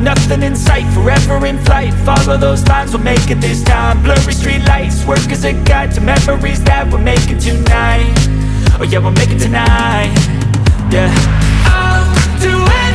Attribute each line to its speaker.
Speaker 1: nothing in sight Forever in flight. Follow those lines, we'll make it this time. Blurry street lights Work as a guide to memories that we'll make it tonight. Oh yeah, we'll make it tonight. Yeah. I'll do it.